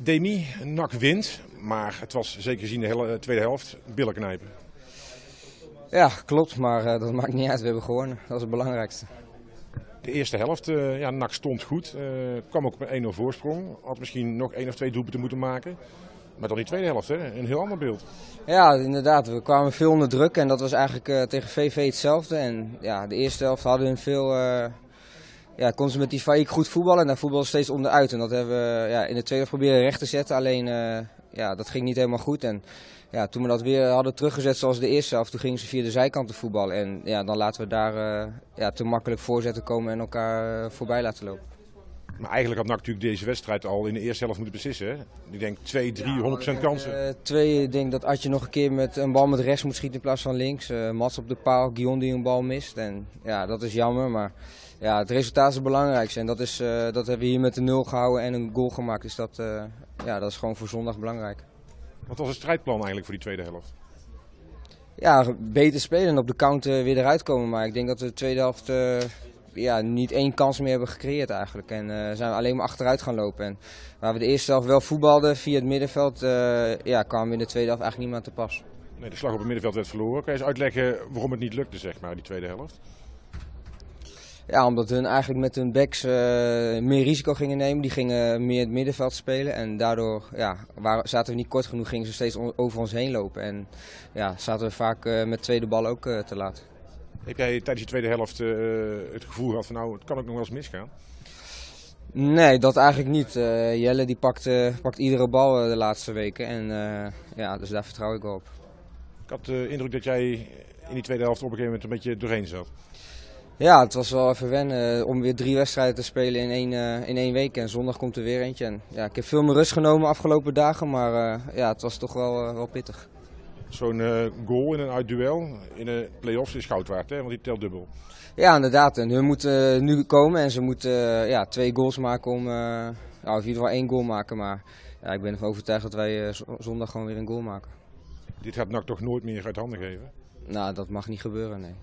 Demi, NAC wint, maar het was zeker gezien de hele tweede helft billen knijpen. Ja, klopt, maar uh, dat maakt niet uit. We hebben gewonnen. Dat is het belangrijkste. De eerste helft, uh, ja, NAC stond goed. Uh, kwam ook op een 1-0 voorsprong. Had misschien nog één of twee doelpunten moeten maken. Maar dan die tweede helft, hè? een heel ander beeld. Ja, inderdaad. We kwamen veel onder druk en dat was eigenlijk tegen VV hetzelfde. En ja, de eerste helft hadden we veel ja, die Faik goed voetballen en daar voetballen steeds onderuit. En dat hebben we ja, in de tweede proberen recht te zetten. Alleen uh, ja, dat ging niet helemaal goed. En ja, toen we dat weer hadden teruggezet zoals de eerste helft, toen gingen ze via de zijkanten voetballen. En ja, dan laten we daar uh, ja, te makkelijk voorzetten komen en elkaar uh, voorbij laten lopen. Maar eigenlijk had NAC natuurlijk deze wedstrijd al in de eerste helft moeten beslissen. Hè? Ik denk 2, 3, 100% kansen. Uh, twee, ik denk dat Adje nog een keer met een bal met rechts moet schieten in plaats van links. Uh, Mats op de paal, Guillaume die een bal mist. En ja, dat is jammer. Maar ja, het resultaat is het belangrijkste. En dat, is, uh, dat hebben we hier met de nul gehouden en een goal gemaakt. Dus dat, ja, dat is gewoon voor zondag belangrijk. Wat was het strijdplan eigenlijk voor die tweede helft? Ja, beter spelen en op de counter weer eruit komen. Maar ik denk dat we de tweede helft ja, niet één kans meer hebben gecreëerd eigenlijk. En uh, zijn we alleen maar achteruit gaan lopen. En waar we de eerste helft wel voetbalden via het middenveld, uh, ja, kwamen we in de tweede helft eigenlijk niet meer te pas. Nee, de slag op het middenveld werd verloren. Kan je eens uitleggen waarom het niet lukte, zeg maar, die tweede helft? Ja, omdat hun eigenlijk met hun backs uh, meer risico gingen nemen. Die gingen meer het middenveld spelen. En daardoor ja, waren, zaten we niet kort genoeg, gingen ze steeds over ons heen lopen. En ja, zaten we vaak met tweede bal ook te laat. Heb jij tijdens de tweede helft uh, het gevoel gehad van nou, het kan ook nog wel eens misgaan? Nee, dat eigenlijk niet. Uh, Jelle die pakt, uh, pakt iedere bal de laatste weken en ja, dus daar vertrouw ik wel op. Ik had de indruk dat jij in die tweede helft op een gegeven moment een beetje doorheen zat. Ja, het was wel even wennen om weer drie wedstrijden te spelen in één, in één week. En zondag komt er weer eentje. En, ja, ik heb veel meer rust genomen de afgelopen dagen, maar ja, het was toch wel, wel pittig. Zo'n uh, goal in een uitduel in de play-offs is goud waard, hè? want die telt dubbel. Ja, inderdaad. En hun moeten nu komen en ze moeten uh, ja, twee goals maken om, uh, nou, in ieder geval één goal maken. Maar ja, ik ben ervan overtuigd dat wij zondag gewoon weer een goal maken. Dit gaat NAC toch nooit meer uit handen geven? Nou, dat mag niet gebeuren, nee.